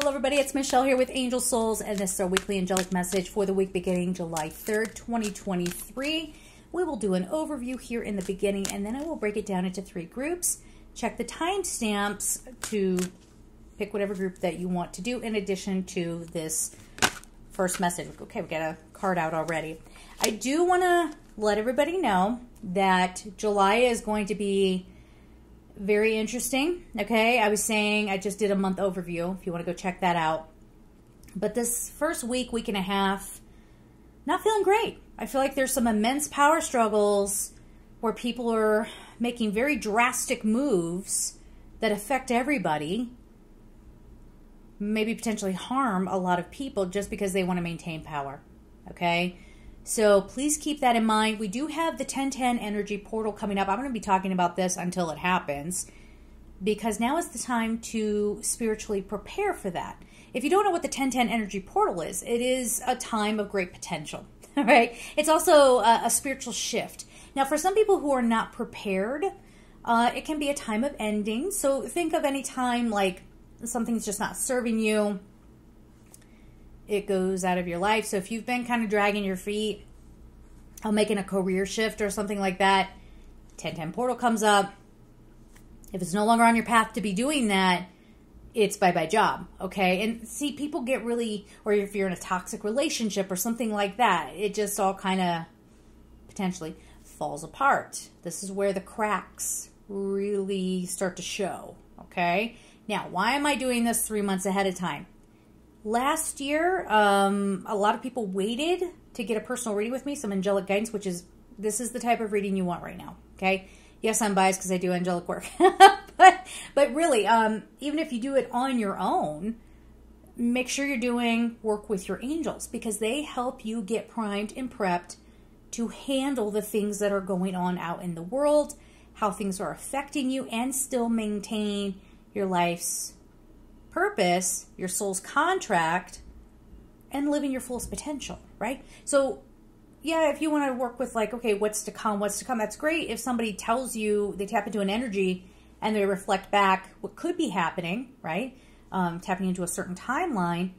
Hello, everybody. It's Michelle here with Angel Souls, and this is our weekly angelic message for the week beginning July 3rd, 2023. We will do an overview here in the beginning, and then I will break it down into three groups. Check the timestamps to pick whatever group that you want to do in addition to this first message. Okay, we got a card out already. I do want to let everybody know that July is going to be very interesting. Okay, I was saying I just did a month overview if you want to go check that out. But this first week, week and a half, not feeling great. I feel like there's some immense power struggles where people are making very drastic moves that affect everybody, maybe potentially harm a lot of people just because they want to maintain power. Okay? So please keep that in mind. We do have the 1010 energy portal coming up. I'm going to be talking about this until it happens because now is the time to spiritually prepare for that. If you don't know what the 1010 energy portal is, it is a time of great potential, right? It's also a, a spiritual shift. Now, for some people who are not prepared, uh, it can be a time of ending. So think of any time like something's just not serving you, it goes out of your life. So if you've been kind of dragging your feet on making a career shift or something like that, 1010 portal comes up. If it's no longer on your path to be doing that, it's bye bye job. Okay. And see, people get really, or if you're in a toxic relationship or something like that, it just all kind of potentially falls apart. This is where the cracks really start to show. Okay. Now, why am I doing this three months ahead of time? Last year, um, a lot of people waited to get a personal reading with me, some angelic guidance, which is this is the type of reading you want right now. Okay. Yes, I'm biased because I do angelic work, but but really, um, even if you do it on your own, make sure you're doing work with your angels because they help you get primed and prepped to handle the things that are going on out in the world, how things are affecting you, and still maintain your life's purpose, your soul's contract, and living your fullest potential, right? So, yeah, if you want to work with like, okay, what's to come, what's to come, that's great. If somebody tells you they tap into an energy and they reflect back what could be happening, right? Um, tapping into a certain timeline.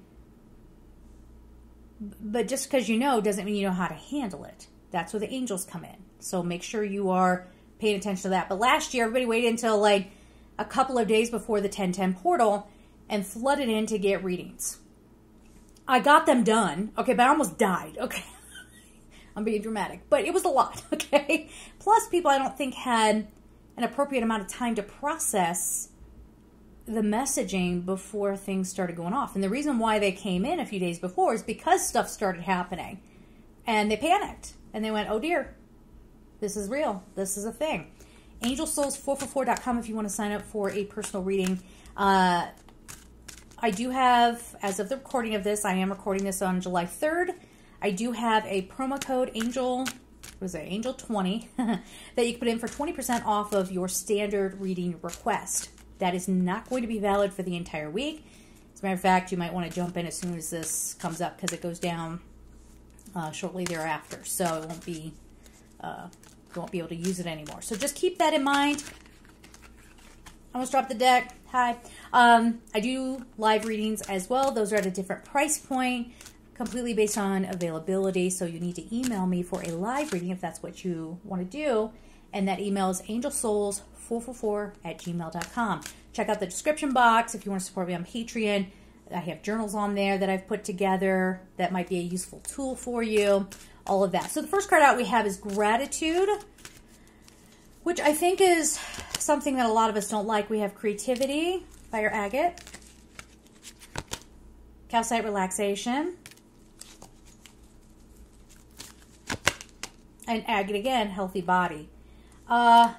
But just because you know doesn't mean you know how to handle it. That's where the angels come in. So make sure you are paying attention to that. But last year, everybody waited until like a couple of days before the 1010 portal and flooded in to get readings. I got them done, okay, but I almost died, okay. I'm being dramatic, but it was a lot, okay. Plus, people I don't think had an appropriate amount of time to process the messaging before things started going off. And the reason why they came in a few days before is because stuff started happening. And they panicked and they went, oh dear, this is real. This is a thing. AngelSouls444.com if you want to sign up for a personal reading. Uh, I do have, as of the recording of this, I am recording this on July 3rd. I do have a promo code Angel, what is it, Angel 20, that you can put in for 20% off of your standard reading request. That is not going to be valid for the entire week. As a matter of fact, you might want to jump in as soon as this comes up because it goes down uh, shortly thereafter. So it won't be, uh, you won't be able to use it anymore. So just keep that in mind. I almost dropped the deck. Hi. Um, I do live readings as well. Those are at a different price point, completely based on availability. So you need to email me for a live reading if that's what you want to do. And that email is angelsouls444 at gmail.com. Check out the description box if you want to support me on Patreon. I have journals on there that I've put together that might be a useful tool for you. All of that. So the first card out we have is gratitude, which I think is something that a lot of us don't like. We have creativity, fire agate, calcite relaxation, and agate again, healthy body. Uh,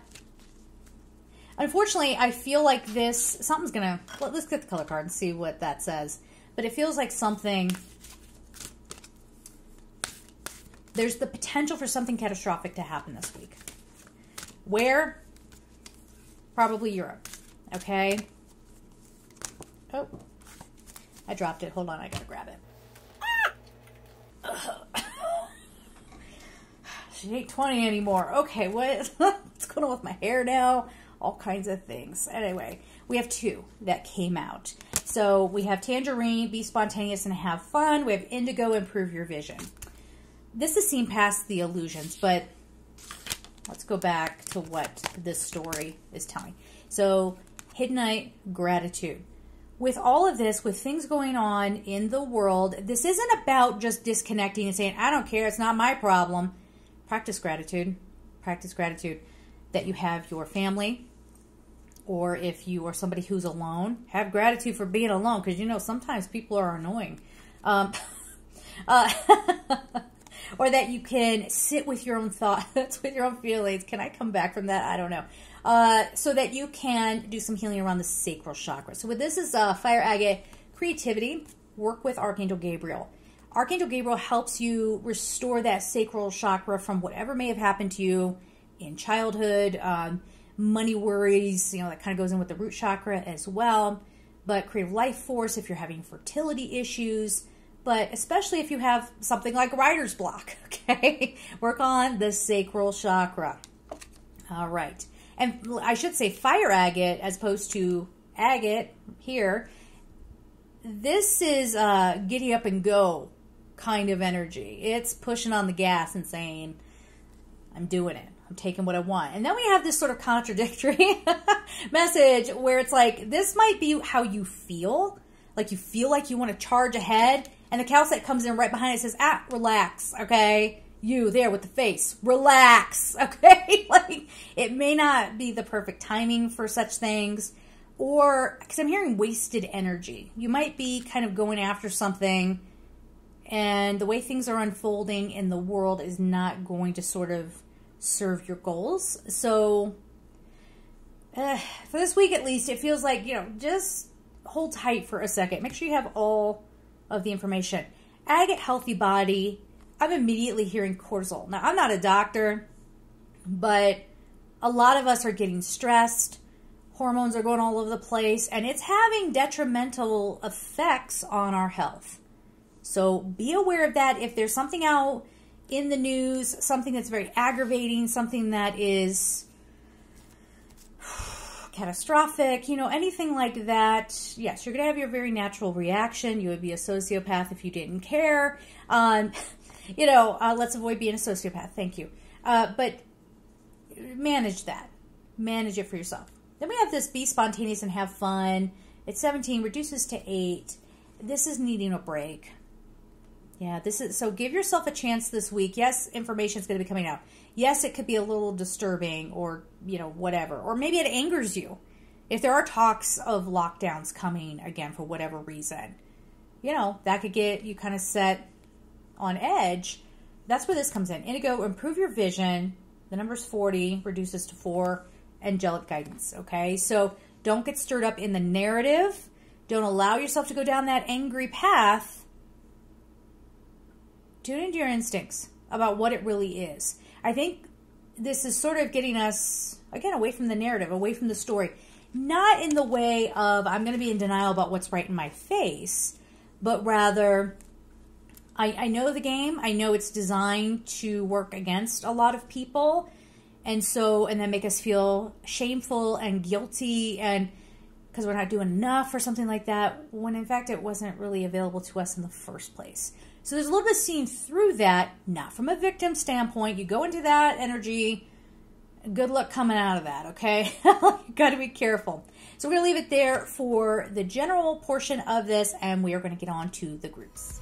unfortunately, I feel like this, something's going to, well, let's get the color card and see what that says. But it feels like something, there's the potential for something catastrophic to happen this week. Where? Probably Europe. Okay? Oh. I dropped it. Hold on, I gotta grab it. she ain't 20 anymore. Okay, what? what's going on with my hair now? All kinds of things. Anyway, we have two that came out. So we have tangerine, be spontaneous and have fun. We have indigo, improve your vision. This is seen past the illusions, but let's go back to what this story is telling. So, Hiddenite gratitude. With all of this, with things going on in the world, this isn't about just disconnecting and saying, I don't care, it's not my problem. Practice gratitude. Practice gratitude that you have your family, or if you are somebody who's alone, have gratitude for being alone because you know sometimes people are annoying. Um, uh, or that you can sit with your own thoughts, with your own feelings. Can I come back from that? I don't know. Uh, so that you can do some healing around the sacral chakra. So, with this is uh, fire agate creativity. Work with Archangel Gabriel. Archangel Gabriel helps you restore that sacral chakra from whatever may have happened to you in childhood, um, money worries. You know that kind of goes in with the root chakra as well. But creative life force if you're having fertility issues but especially if you have something like writer's block, okay? Work on the sacral chakra. All right. And I should say fire agate as opposed to agate here. This is uh, giddy up and go kind of energy. It's pushing on the gas and saying, I'm doing it. I'm taking what I want. And then we have this sort of contradictory message where it's like, this might be how you feel. Like you feel like you want to charge ahead and the calcite comes in right behind it says, ah, relax, okay? You there with the face, relax, okay? like, it may not be the perfect timing for such things, or because I'm hearing wasted energy. You might be kind of going after something, and the way things are unfolding in the world is not going to sort of serve your goals. So, uh, for this week at least, it feels like, you know, just hold tight for a second. Make sure you have all of the information. Agate healthy body, I'm immediately hearing cortisol. Now, I'm not a doctor, but a lot of us are getting stressed. Hormones are going all over the place, and it's having detrimental effects on our health. So be aware of that. If there's something out in the news, something that's very aggravating, something that is catastrophic, you know, anything like that, yes, you're going to have your very natural reaction. You would be a sociopath if you didn't care. Um, you know, uh, let's avoid being a sociopath. Thank you. Uh, but manage that. Manage it for yourself. Then we have this be spontaneous and have fun. It's 17, reduces to 8. This is needing a break. Yeah, this is so give yourself a chance this week. Yes, information is going to be coming out. Yes, it could be a little disturbing or, you know, whatever. Or maybe it angers you. If there are talks of lockdowns coming again for whatever reason, you know, that could get you kind of set on edge. That's where this comes in. Indigo, improve your vision. The number's 40, reduces to 4. Angelic guidance, okay? So don't get stirred up in the narrative. Don't allow yourself to go down that angry path tune into your instincts about what it really is. I think this is sort of getting us, again, away from the narrative, away from the story. Not in the way of, I'm going to be in denial about what's right in my face, but rather, I, I know the game. I know it's designed to work against a lot of people. And so, and then make us feel shameful and guilty and because we're not doing enough or something like that, when in fact it wasn't really available to us in the first place. So there's a little bit seen through that, not from a victim standpoint. You go into that energy, good luck coming out of that, okay? got to be careful. So we're going to leave it there for the general portion of this, and we are going to get on to the groups.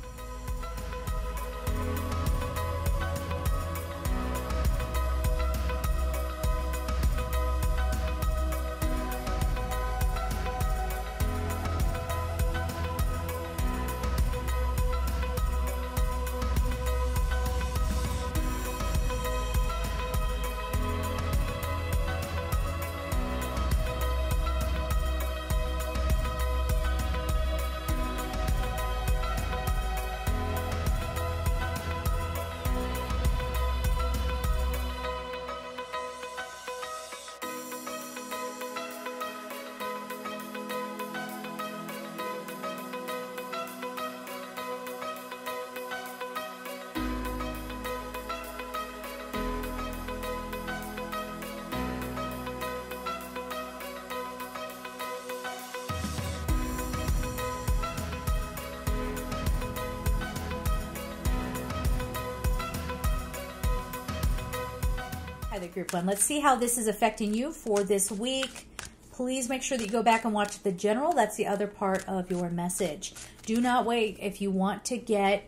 Group one. Let's see how this is affecting you for this week. Please make sure that you go back and watch the general. That's the other part of your message. Do not wait. If you want to get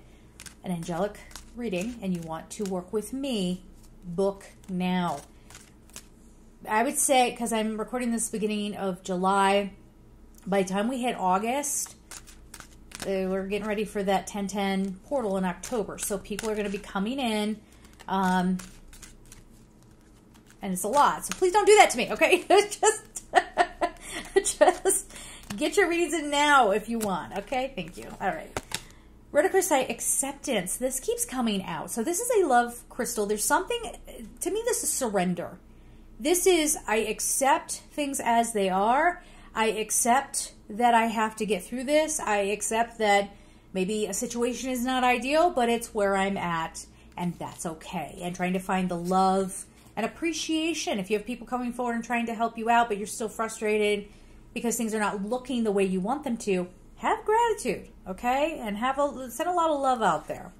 an angelic reading and you want to work with me, book now. I would say, because I'm recording this beginning of July, by the time we hit August, uh, we're getting ready for that 1010 portal in October. So people are going to be coming in. Um, and it's a lot. So please don't do that to me, okay? just, just get your reads in now if you want, okay? Thank you. All right. Rhodochrosite acceptance. This keeps coming out. So this is a love crystal. There's something, to me, this is surrender. This is, I accept things as they are. I accept that I have to get through this. I accept that maybe a situation is not ideal, but it's where I'm at, and that's okay. And trying to find the love appreciation. If you have people coming forward and trying to help you out, but you're still frustrated because things are not looking the way you want them to, have gratitude, okay? And have a send a lot of love out there.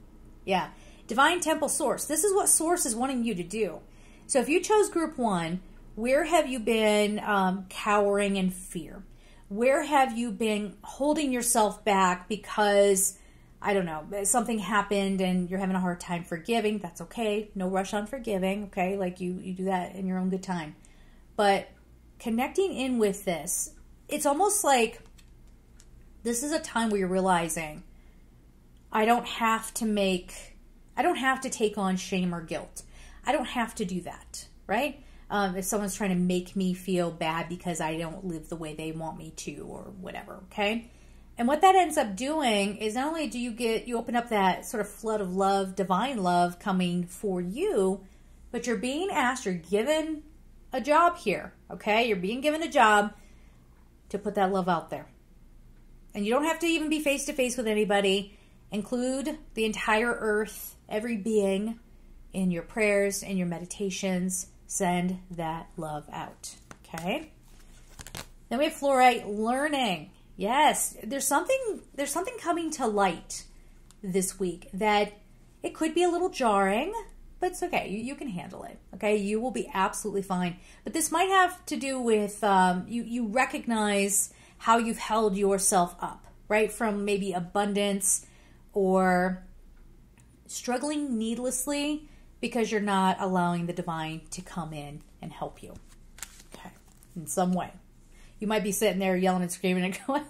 Yeah. Divine Temple Source. This is what Source is wanting you to do. So if you chose group one, where have you been um, cowering in fear? Where have you been holding yourself back because, I don't know, something happened and you're having a hard time forgiving? That's okay. No rush on forgiving, okay? Like you, you do that in your own good time. But connecting in with this, it's almost like this is a time where you're realizing I don't have to make, I don't have to take on shame or guilt. I don't have to do that, right? Um, if someone's trying to make me feel bad because I don't live the way they want me to or whatever, okay? And what that ends up doing is not only do you get, you open up that sort of flood of love, divine love coming for you, but you're being asked, you're given a job here, okay? You're being given a job to put that love out there. And you don't have to even be face to face with anybody. Include the entire earth, every being in your prayers and your meditations send that love out. Okay. Then we have fluorite learning. Yes, there's something there's something coming to light this week that it could be a little jarring, but it's okay. You, you can handle it. Okay, you will be absolutely fine. But this might have to do with um, you. You recognize how you've held yourself up, right? From maybe abundance or struggling needlessly because you're not allowing the divine to come in and help you. Okay, in some way. You might be sitting there yelling and screaming and going,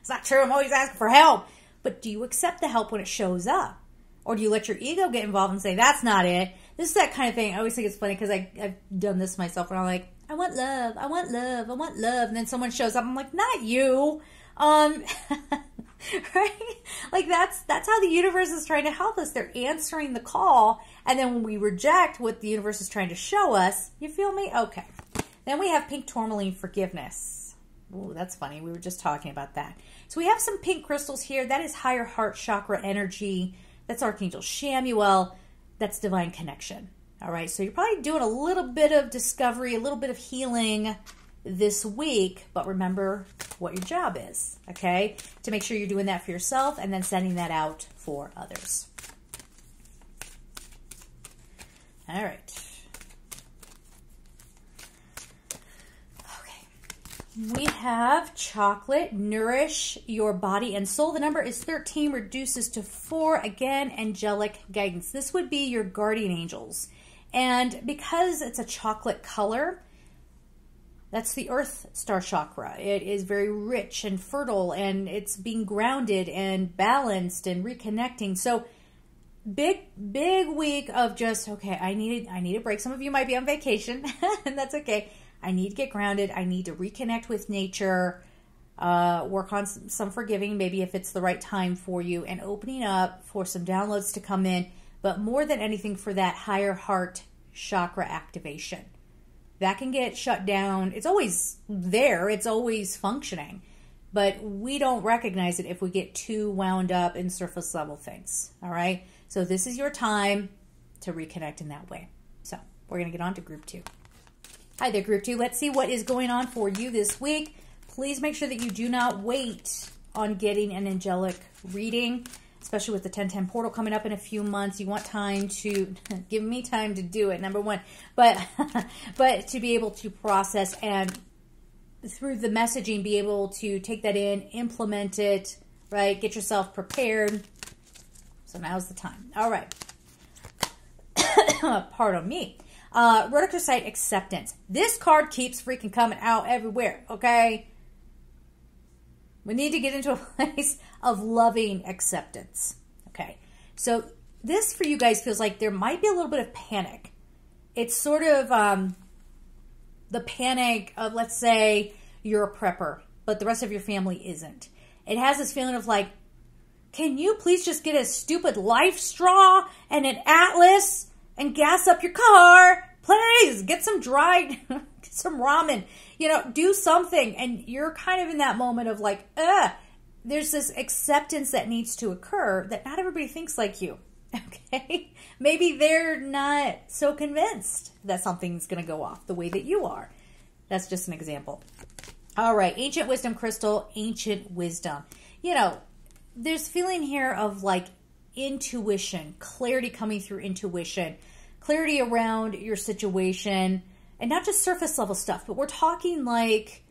it's not true, I'm always asking for help. But do you accept the help when it shows up? Or do you let your ego get involved and say, that's not it? This is that kind of thing. I always think it's funny because I've done this myself where I'm like, I want love, I want love, I want love. And then someone shows up, I'm like, not you. Um, right? Like that's that's how the universe is trying to help us. They're answering the call, and then when we reject what the universe is trying to show us, you feel me? Okay. Then we have pink tourmaline forgiveness. Oh, that's funny. We were just talking about that. So we have some pink crystals here. That is higher heart chakra energy. That's Archangel Chamuel. That's divine connection. All right. So you're probably doing a little bit of discovery, a little bit of healing this week, but remember what your job is, okay? To make sure you're doing that for yourself and then sending that out for others. All right. Okay. We have chocolate, nourish your body and soul. The number is 13, reduces to 4. Again, angelic guidance. This would be your guardian angels. And because it's a chocolate color, that's the earth star chakra. It is very rich and fertile and it's being grounded and balanced and reconnecting. So big big week of just okay, I need I need a break. Some of you might be on vacation and that's okay. I need to get grounded. I need to reconnect with nature. Uh, work on some, some forgiving, maybe if it's the right time for you, and opening up for some downloads to come in. But more than anything, for that higher heart chakra activation that can get shut down. It's always there, it's always functioning, but we don't recognize it if we get too wound up in surface level things. All right. So this is your time to reconnect in that way. So we're going to get on to group two. Hi there, group two. Let's see what is going on for you this week. Please make sure that you do not wait on getting an angelic reading. especially with the 1010 portal coming up in a few months. You want time to give me time to do it, number one, but but to be able to process and through the messaging be able to take that in, implement it, right? Get yourself prepared. So now's the time. All right. Pardon me. Uh, Rhodochrosite acceptance. This card keeps freaking coming out everywhere, okay? We need to get into a place of loving acceptance, okay? So this for you guys feels like there might be a little bit of panic. It's sort of um, the panic of, let's say, you're a prepper, but the rest of your family isn't. It has this feeling of like, can you please just get a stupid life straw and an atlas and gas up your car? Please get some dried, get some ramen, you know, do something. And you're kind of in that moment of like, ugh, there's this acceptance that needs to occur that not everybody thinks like you. Okay. Maybe they're not so convinced that something's going to go off the way that you are. That's just an example. All right. Ancient wisdom crystal, ancient wisdom. You know, there's feeling here of like intuition, clarity coming through intuition, clarity around your situation, and not just surface level stuff, but we're talking like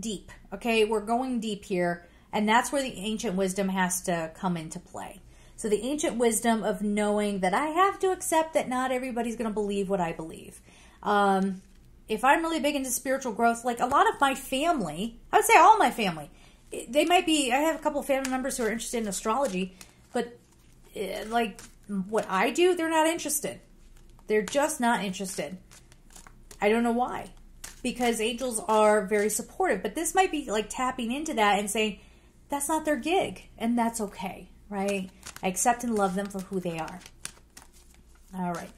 deep. Okay. We're going deep here. And that's where the ancient wisdom has to come into play. So, the ancient wisdom of knowing that I have to accept that not everybody's going to believe what I believe. Um, if I'm really big into spiritual growth, like a lot of my family, I would say all my family, they might be, I have a couple of family members who are interested in astrology, but Eh, like what I do, they're not interested. They're just not interested. I don't know why. Because angels are very supportive, but this might be like tapping into that and saying, that's not their gig, and that's okay, right? I accept and love them for who they are. All right.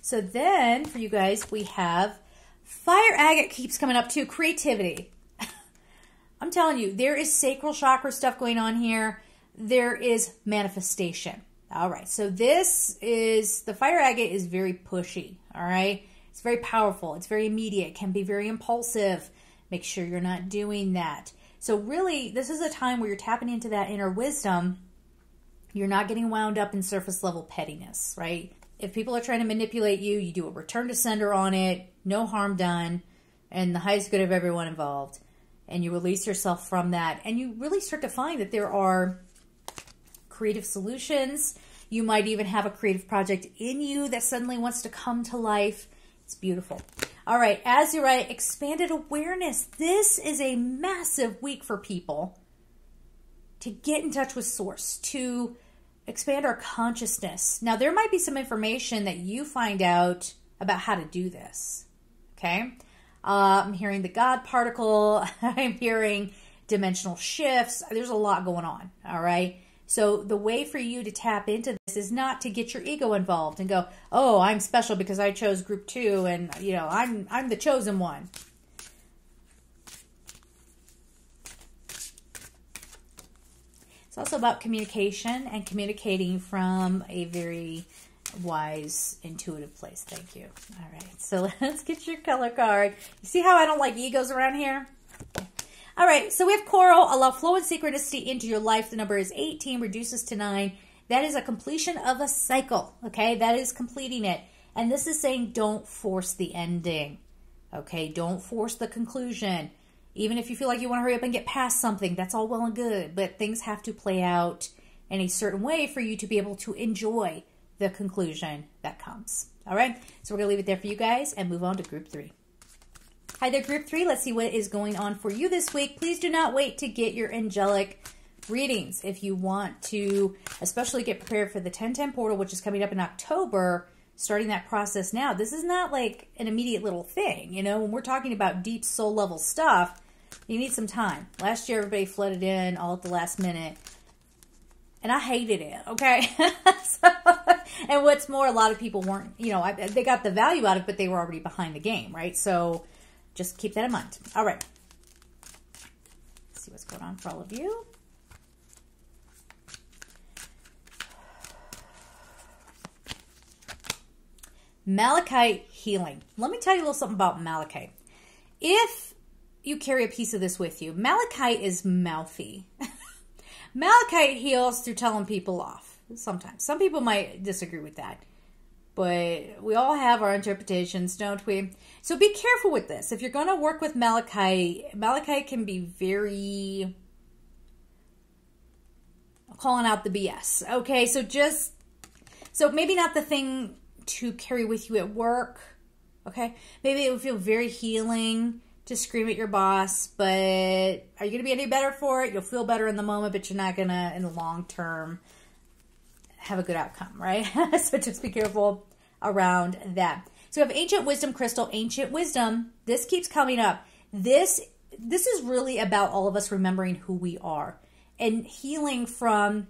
So then for you guys, we have fire agate keeps coming up too. Creativity. I'm telling you, there is sacral chakra stuff going on here. There is manifestation. All right. So this is the fire agate is very pushy. All right. It's very powerful. It's very immediate. Can be very impulsive. Make sure you're not doing that. So really, this is a time where you're tapping into that inner wisdom. You're not getting wound up in surface level pettiness, right? If people are trying to manipulate you, you do a return to sender on it, no harm done, and the highest good of everyone involved. And you release yourself from that. And you really start to find that there are creative solutions. You might even have a creative project in you that suddenly wants to come to life. It's beautiful. All right, Azurite, expanded awareness. This is a massive week for people to get in touch with Source, to expand our consciousness. Now, there might be some information that you find out about how to do this. Okay. Uh, I'm hearing the God particle. I'm hearing dimensional shifts. There's a lot going on. All right. So the way for you to tap into this is not to get your ego involved and go, "Oh, I'm special because I chose group 2 and you know, I'm I'm the chosen one." It's also about communication and communicating from a very wise, intuitive place. Thank you. All right, so let's get your color card. You see how I don't like egos around here? All right, so we have coral. Allow flow and synchronicity into your life. The number is 18, reduces to 9. That is a completion of a cycle, okay? That is completing it. And this is saying don't force the ending, okay? Don't force the conclusion. Even if you feel like you want to hurry up and get past something, that's all well and good, but things have to play out in a certain way for you to be able to enjoy the conclusion that comes. All right, so we're going to leave it there for you guys and move on to group three. Hi there, group three. Let's see what is going on for you this week. Please do not wait to get your angelic readings. If you want to, especially get prepared for the 1010 portal, which is coming up in October, starting that process now. This is not like an immediate little thing. You know, when we're talking about deep soul level stuff, you need some time. Last year, everybody flooded in all at the last minute. And I hated it, okay? so, and what's more, a lot of people weren't, you know, I, they got the value out of it, but they were already behind the game, right? So just keep that in mind. All right. Let's see what's going on for all of you. Malachite healing. Let me tell you a little something about malachite. If you carry a piece of this with you. Malachite is mouthy. Malachite heals through telling people off. Sometimes. Some people might disagree with that. But we all have our interpretations, don't we? So be careful with this. If you're going to work with Malachi, Malachi can be very calling out the BS. Okay, so just so maybe not the thing to carry with you at work. Okay, maybe it would feel very healing to scream at your boss, but are you going to be any better for it? You'll feel better in the moment, but you're not going to, in the long term, have a good outcome, right? so just be careful around that. So we have ancient wisdom crystal, ancient wisdom. This keeps coming up. This this is really about all of us remembering who we are and healing from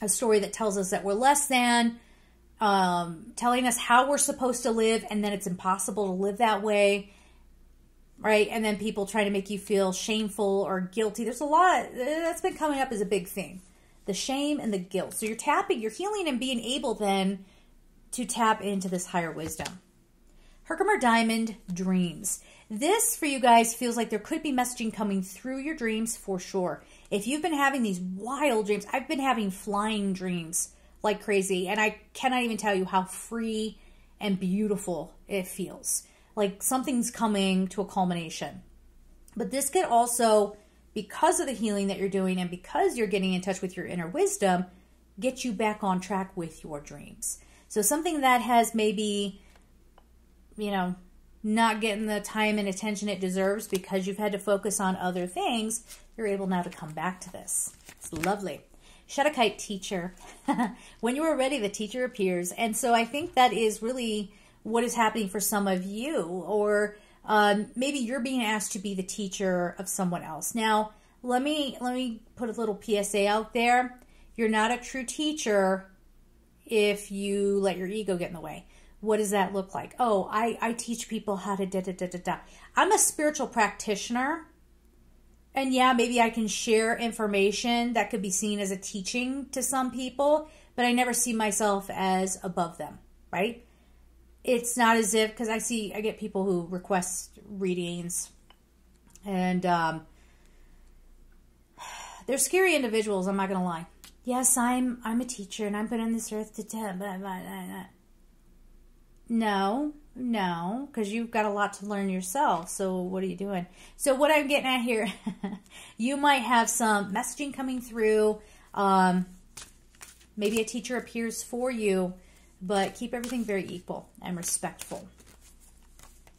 a story that tells us that we're less than, um, telling us how we're supposed to live, and then it's impossible to live that way, right? And then people trying to make you feel shameful or guilty. There's a lot that's been coming up as a big thing the shame and the guilt. So you're tapping, you're healing and being able then to tap into this higher wisdom. Herkimer Diamond Dreams. This, for you guys, feels like there could be messaging coming through your dreams for sure. If you've been having these wild dreams, I've been having flying dreams like crazy, and I cannot even tell you how free and beautiful it feels. Like something's coming to a culmination. But this could also, because of the healing that you're doing and because you're getting in touch with your inner wisdom, get you back on track with your dreams. So something that has maybe, you know, not getting the time and attention it deserves because you've had to focus on other things, you're able now to come back to this. It's lovely. Shattuckite teacher. when you are ready, the teacher appears. And so I think that is really what is happening for some of you, or um, maybe you're being asked to be the teacher of someone else. Now, let me let me put a little PSA out there. You're not a true teacher if you let your ego get in the way. What does that look like? Oh, I, I teach people how to da da da da da. I'm a spiritual practitioner. And yeah, maybe I can share information that could be seen as a teaching to some people, but I never see myself as above them, right? It's not as if, because I see, I get people who request readings and um, they're scary individuals, I'm not to lie. Yes, I'm I'm a teacher and I'm put on this earth to tell, blah, blah, blah. No, no, because you've got a lot to learn yourself. So what are you doing? So what I'm getting at here, you might have some messaging coming through. Um, maybe a teacher appears for you, but keep everything very equal and respectful.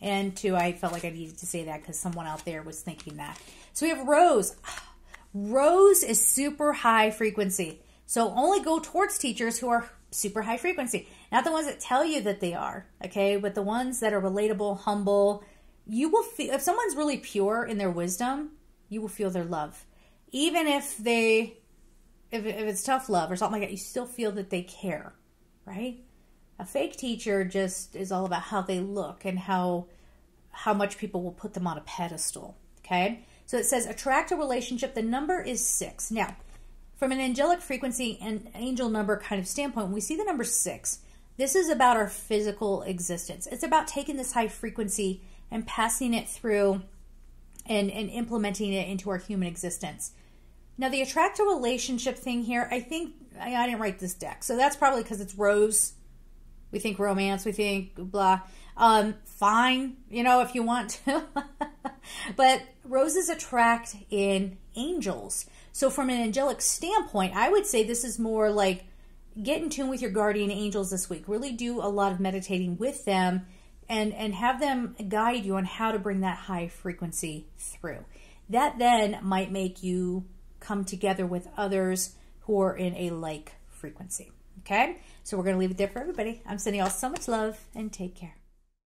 And two, I felt like I needed to say that because someone out there was thinking that. So we have Rose. Rose is super high frequency. So only go towards teachers who are super high frequency. Not the ones that tell you that they are, okay? But the ones that are relatable, humble. You will feel, if someone's really pure in their wisdom, you will feel their love. Even if they, if, if it's tough love or something like that, you still feel that they care, right? A fake teacher just is all about how they look and how how much people will put them on a pedestal, okay? So it says attract a relationship. The number is six. Now, from an angelic frequency and angel number kind of standpoint, we see the number six. This is about our physical existence. It's about taking this high frequency and passing it through and, and implementing it into our human existence. Now, the attract a relationship thing here, I think I, I didn't write this deck. So that's probably because it's rose. We think romance, we think blah. Um, fine, you know, if you want to. but roses attract in angels. So, from an angelic standpoint, I would say this is more like get in tune with your guardian angels this week. Really do a lot of meditating with them and, and have them guide you on how to bring that high frequency through. That then might make you come together with others who are in a like frequency. Okay? So, we're going to leave it there for everybody. I'm sending you all so much love and take care.